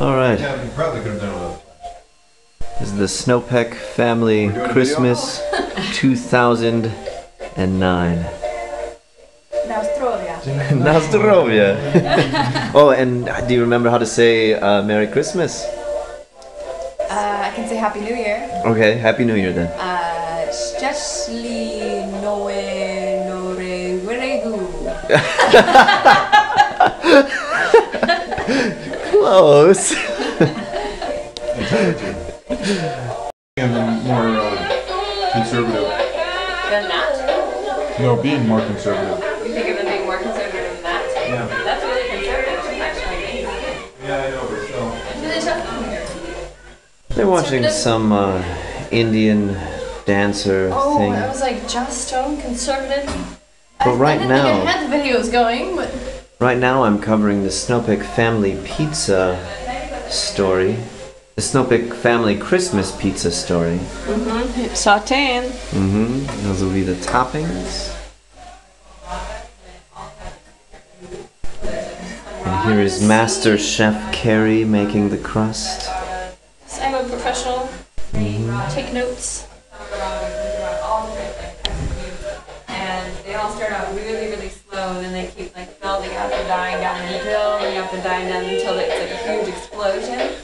All right. Yeah, you probably could have done it. This is the Snopek Family We're doing a Christmas 2009. Nostrovia. Na oh, and do you remember how to say uh, Merry Christmas? Uh, I can say Happy New Year. Okay, Happy New Year then. Uh, Szczęśli Nowe Nore Weregu. Close. And then more uh, conservative. Than that? No, being more conservative. You think of them being more conservative than that? Yeah. That's really conservative, actually. Yeah, I know, but still. They're watching some uh, Indian dancer Oh, thing. I was like, Joss Stone, conservative. But I, right I didn't now- think I had the videos going, but Right now, I'm covering the Snopek family pizza story. The Snopek family Christmas pizza story. Mm-hmm. sauteing. Mm-hmm. Those will be the toppings. And here is Master Chef Carrie making the crust. I'm a professional. Take notes. and they all start out really, really slow, and then they keep dying down and building up and dying down until it's like a huge explosion.